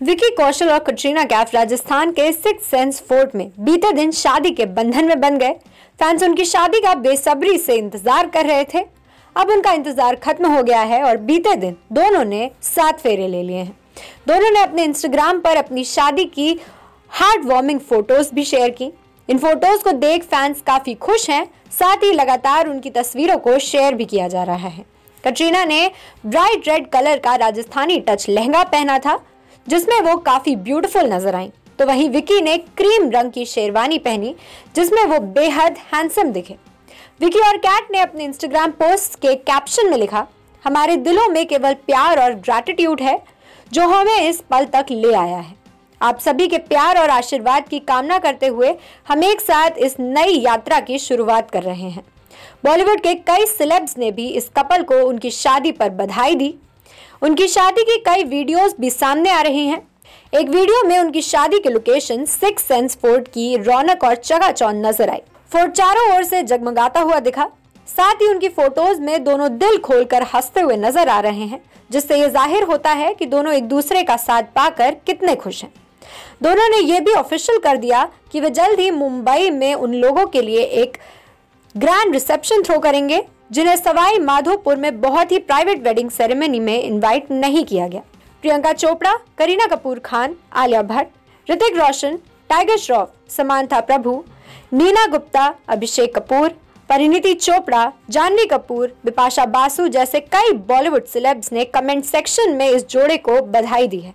विकी कौशल और कटरीना कैफ राजस्थान के six sense fort में बीते दिन शादी के बंधन में बन गए। फैंस उनकी शादी का बेसब्री से इंतज़ार कर रहे थे। अब उनका इंतज़ार खत्म हो गया है और बीते दिन दोनों ने सात फेरे ले लिए हैं। दोनों ने अपने इंस्टाग्राम पर अपनी शादी की हार्ट वार्मिंग फ़ोटोज़ भी शेयर की। इन फ़ोटोज़ को देख फैंस काफ़ी खुश हैं, साथ ही लगातार उनकी तस्वीरों को शेयर भी किया जा रहा है। कटरीना ने ब्राइट रेड कलर का राजस्थानी टच लहंगा पहना था, जिसमें वो काफ़ी ब्यूटीफुल नज़र आई। तो वहीं विकी ने क्रीम रंग की शेरवानी पहनी, जिसमें वो बेहद हैंडसम दिखे। विकी और कैट ने अपने इंस्टाग्राम पोस्ट के कैप्शन में लिखा, हमारे दिलों में केवल प्यार और ग्रेटिट्यूड है, जो हमें इस पल तक ले आया है। आप सभी के प्यार और आशीर्वाद की कामना करते हुए हम एक साथ इस नई यात्रा की शुरुआत कर रहे हैं। बॉलीवुड के कई सिलेब्स ने भी इस कपल को उनकी शादी पर बधाई दी। उनकी शादी की कई वीडियोस भी सामने आ रही हैं। एक वीडियो में उनकी शादी की लोकेशन सिक्स सेंस फोर्ट की रौनक और चकाचौंध नज़र आई। फोर्ट चारों ओर से जगमगाता हुआ दिखा। साथ ही उनकी फ़ोटोज़ में दोनों दिल खोलकर हँसते हुए नज़र आ रहे हैं, जिससे ये ज़ाहिर होता है कि दोनों एक दूसरे का साथ पाकर कितने खुश हैं। दोनों ने यह भी ऑफिशियल कर दिया कि वे जल्द ही मुंबई में उन लोगों के लिए एक ग्रैंड रिसेप्शन थ्रो करेंगे, जिन्हें सवाई माधोपुर में बहुत ही प्राइवेट वेडिंग सेरेमनी में इनवाइट नहीं किया गया। प्रियंका चोपड़ा, करीना कपूर खान, आलिया भट्ट, ऋतिक रोशन, टाइगर श्रॉफ समानता प्रभु, नीना गुप्ता, अभिषेक कपूर, परिणीति चोपड़ा, जानवी कपूर, बिपाशा बासु जैसे कई बॉलीवुड सिलेब्स ने कमेंट सेक्शन में इस जोड़े को बधाई दी है।